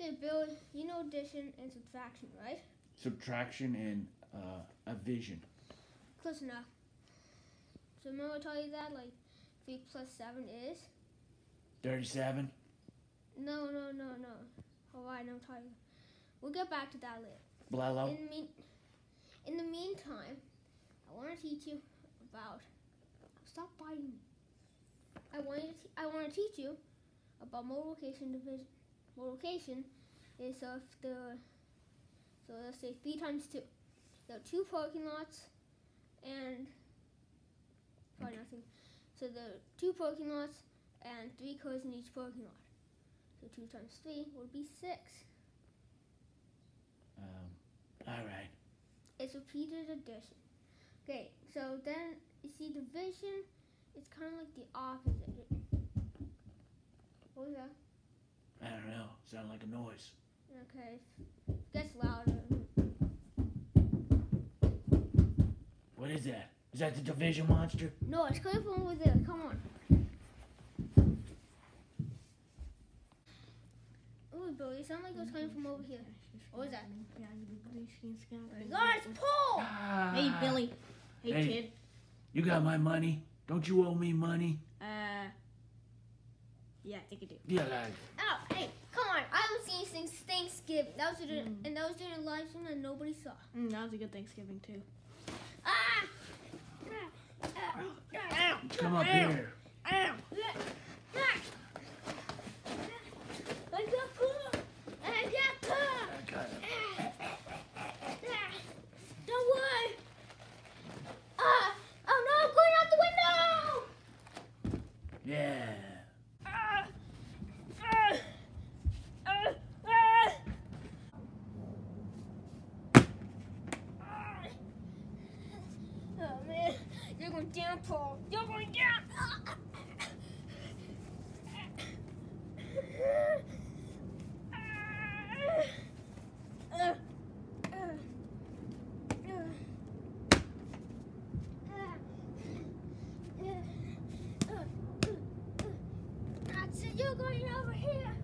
Okay, Bill, you know addition and subtraction, right? Subtraction and uh, addition. Close enough. So remember I told you that? Like, 3 plus 7 is? 37. No, no, no, no. Alright, I'm telling. We'll get back to that later. Blello. In, the mean, in the meantime, I want to teach you about. Stop biting me. I want to. I want to teach you about multiplication division. Multiplication is so if the. So let's say three times two. There are two parking lots, and probably nothing. So the two parking lots and three cars in each parking lot. So two times three would be six. Um, all right. It's repeated addition. Okay, so then you see division. It's kind of like the opposite. What was that? I don't know. Sound like a noise. Okay, gets louder. What is that? Is that the division monster? No, it's coming from over there. Come on. Oh, Billy, it sounded like it was coming from over here. What was that? Yeah, green skin guy. Guys, Paul! Ah, Hey, Billy. Hey, Hey. kid. You got my money. Don't you owe me money? Uh, yeah, I think I do. Yeah, like. Oh, hey, come on. I haven't seen you since Thanksgiving. That was during, Mm. and that was during a live stream that nobody saw. Mm, that was a good Thanksgiving too. Ah! Come up here. Ow! I got pulled. I got pulled. I got it. Don't worry. Ah! Oh no! I'm going out the window. Yeah. Ah! Ah! Ah! Ah! Ah! Oh man, you're going down, Paul. You're going down. That's it, you're going over here.